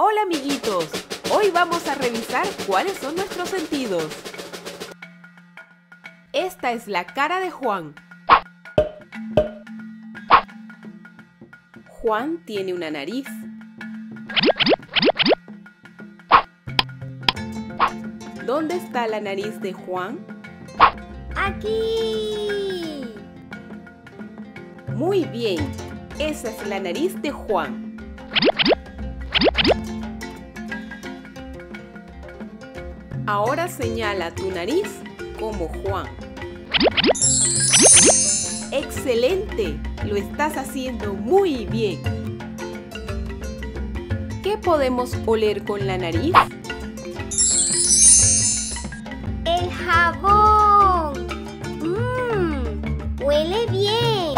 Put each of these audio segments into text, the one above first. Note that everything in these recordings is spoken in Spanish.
Hola amiguitos, hoy vamos a revisar cuáles son nuestros sentidos. Esta es la cara de Juan. Juan tiene una nariz. ¿Dónde está la nariz de Juan? ¡Aquí! Muy bien, esa es la nariz de Juan. Ahora señala tu nariz como Juan. ¡Excelente! Lo estás haciendo muy bien. ¿Qué podemos oler con la nariz? ¡El jabón! ¡Mmm! ¡Huele bien!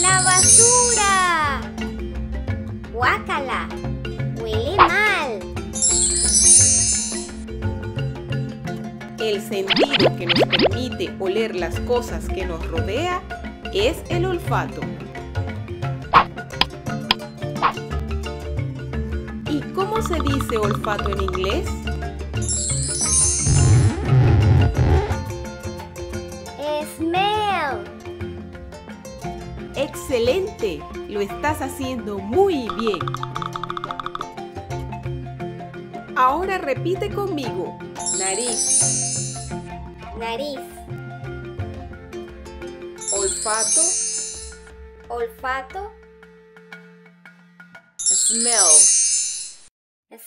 ¡La basura! ¡Guácala! El sentido que nos permite oler las cosas que nos rodea es el olfato. ¿Y cómo se dice olfato en inglés? ¡Smell! ¡Excelente! Lo estás haciendo muy bien. Ahora repite conmigo. Nariz, Nariz, olfato, olfato, smell.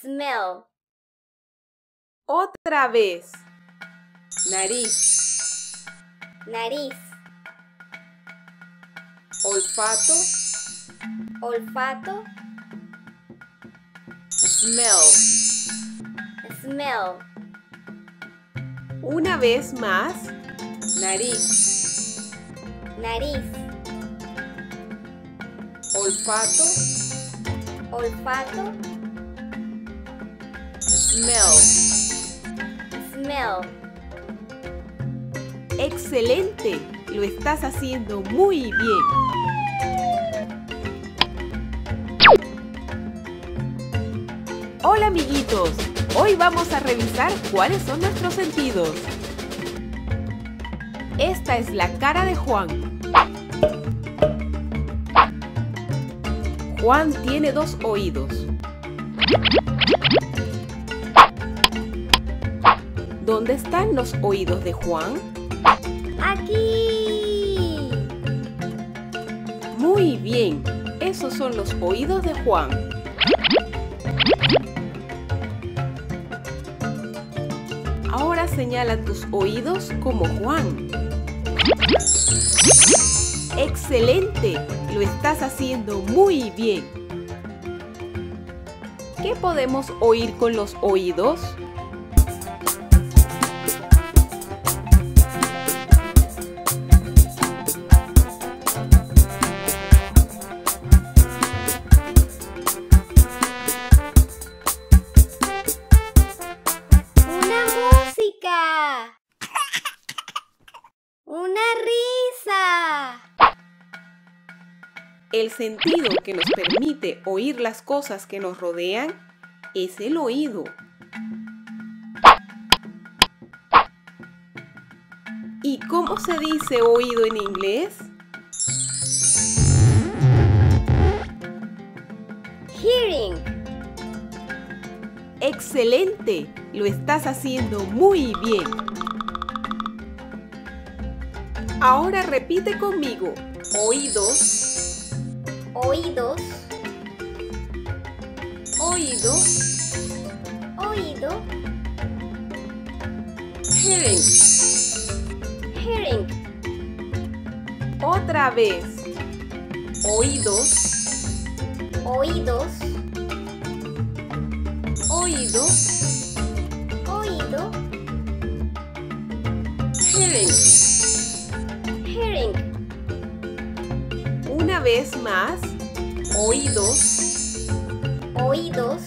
smell, Otra vez. Nariz, nariz, olfato, olfato, smell. smell, Una vez más. Nariz, nariz, olfato, olfato, smell. smell. ¡Excelente! Lo estás haciendo muy bien. Hola amiguitos, hoy vamos a revisar cuáles son nuestros sentidos. Esta es la cara de Juan. Juan tiene dos oídos. ¿Dónde están los oídos de Juan? Aquí. Muy bien, esos son los oídos de Juan. Señala tus oídos como Juan. ¡Excelente! Lo estás haciendo muy bien. ¿Qué podemos oír con los oídos? El sentido que nos permite oír las cosas que nos rodean es el oído. ¿Y cómo se dice oído en inglés? Hearing. ¡Excelente! Lo estás haciendo muy bien. Ahora repite conmigo. Oídos, Oídos. oído, Oído. hearing. Hearing. Otra vez. Oídos, Oídos. oído, Oído. hearing. Vez más. Oídos, Oídos.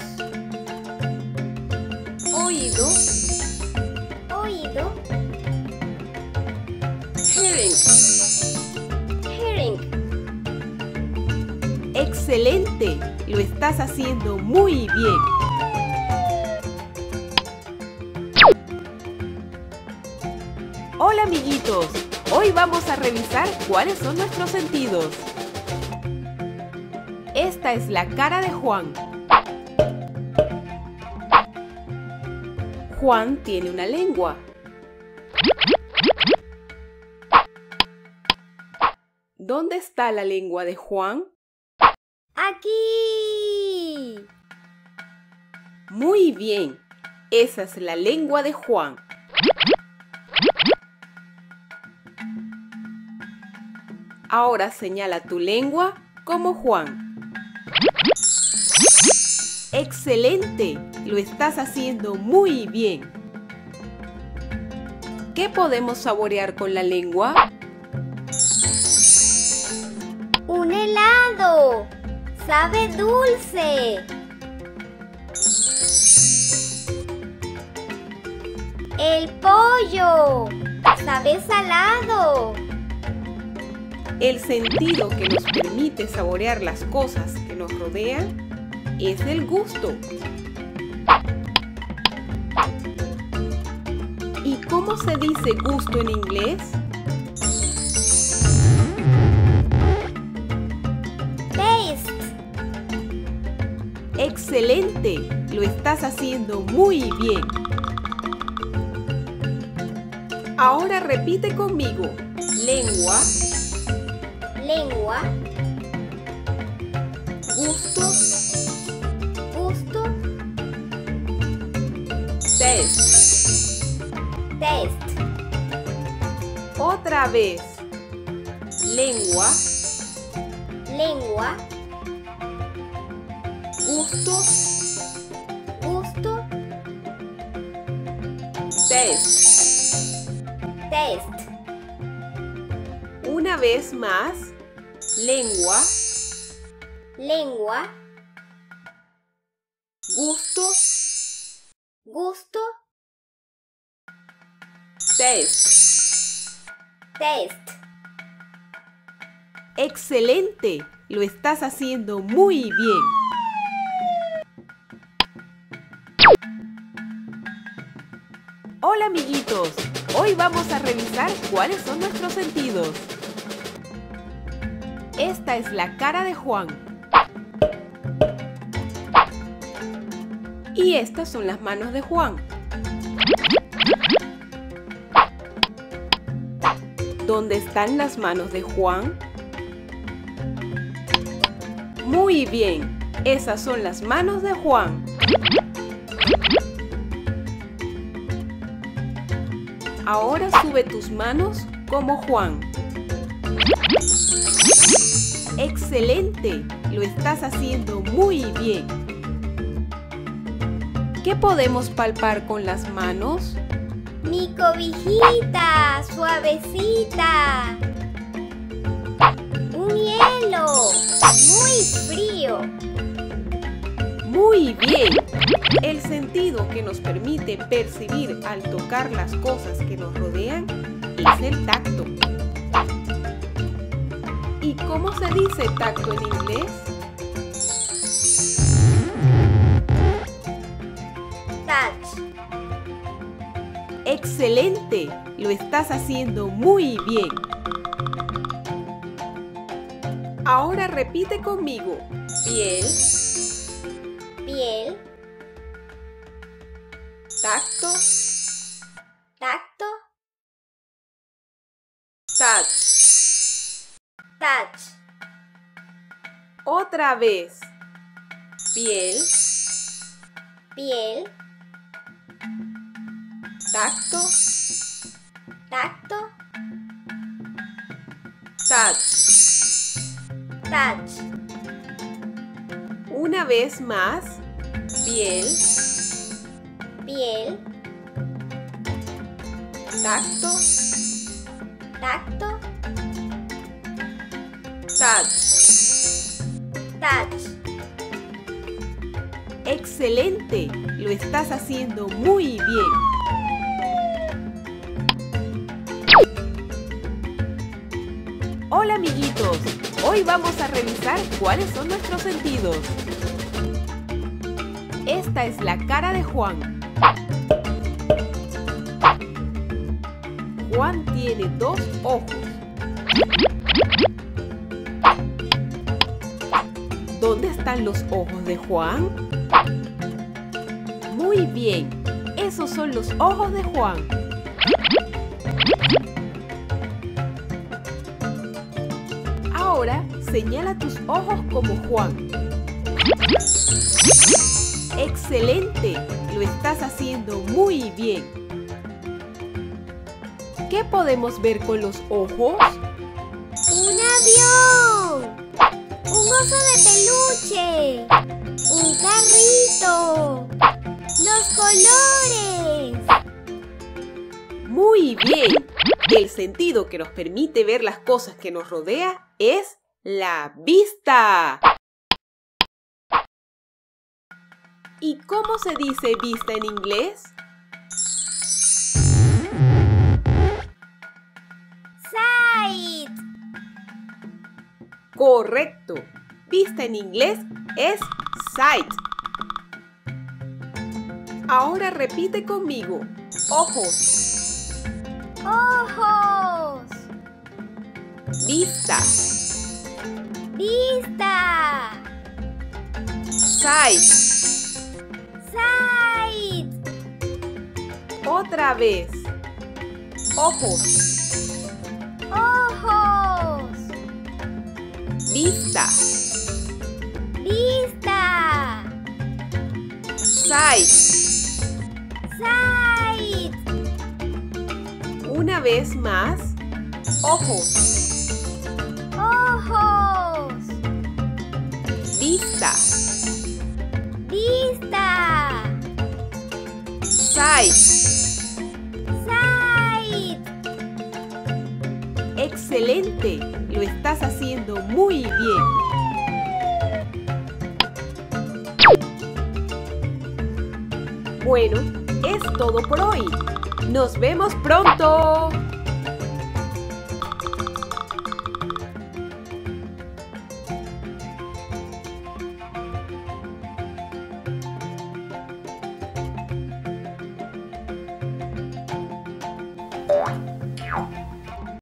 oído, Oído. hearing. Hearing. ¡Excelente! Lo estás haciendo muy bien. Hola amiguitos, hoy vamos a revisar cuáles son nuestros sentidos. Esta es la cara de Juan. Juan tiene una lengua. ¿Dónde está la lengua de Juan? Aquí. Muy bien, esa es la lengua de Juan. Ahora señala tu lengua como Juan. ¡Excelente! Lo estás haciendo muy bien. ¿Qué podemos saborear con la lengua? Un helado. Sabe dulce. El pollo. Sabe salado. El sentido que nos permite saborear las cosas que nos rodean es el gusto. ¿Y cómo se dice gusto en inglés? Taste. ¡Excelente! Lo estás haciendo muy bien. Ahora repite conmigo. Lengua, Lengua. Test. Taste. Otra vez. Lengua, Lengua. gusto, Gusto. test. Taste. Una vez más. Lengua, Lengua. gusto, Gusto. test. Taste. ¡Excelente! Lo estás haciendo muy bien. Hola amiguitos, hoy vamos a revisar cuáles son nuestros sentidos. Esta es la cara de Juan. Y estas son las manos de Juan. ¿Dónde están las manos de Juan? Muy bien, esas son las manos de Juan. Ahora sube tus manos como Juan. ¡Excelente! Lo estás haciendo muy bien. ¿Qué podemos palpar con las manos? Mi cobijita, suavecita. Un hielo, muy frío. Muy bien. El sentido que nos permite percibir al tocar las cosas que nos rodean es el tacto. ¿Y cómo se dice tacto en inglés? ¡Excelente! Lo estás haciendo muy bien. Ahora repite conmigo. Piel, piel, tacto, tacto, touch. touch, Otra vez. Piel, piel, tacto, tacto, touch. touch, Una vez más. Piel, piel, tacto, tacto, touch. touch. ¡Excelente! Lo estás haciendo muy bien. Hola amiguitos, Hoy vamos a revisar cuáles son nuestros sentidos. Esta es la cara de Juan. Juan tiene dos ojos. ¿Dónde están los ojos de Juan? Muy bien, esos son los ojos de Juan. Ahora señala tus ojos como Juan. ¡Excelente! Lo estás haciendo muy bien. ¿Qué podemos ver con los ojos? ¡Un avión! ¡Un oso de peluche! ¡Un carrito! ¡Los colores! Muy bien. El sentido que nos permite ver las cosas que nos rodea es la vista. ¿Y cómo se dice vista en inglés? ¡Sight! Correcto. Vista en inglés es sight. Ahora repite conmigo. Ojos, ¡Ojos! Vista, ¡Vista! sight. ¡Sight! Otra vez. Ojos, ¡Ojos! vista, ¡Vista! sight. ¡Sight! Una vez más. Ojos, vista, ¡Vista! sight. ¡Sight! Excelente. Lo estás haciendo muy bien. Bueno, es todo por hoy. Nos vemos pronto.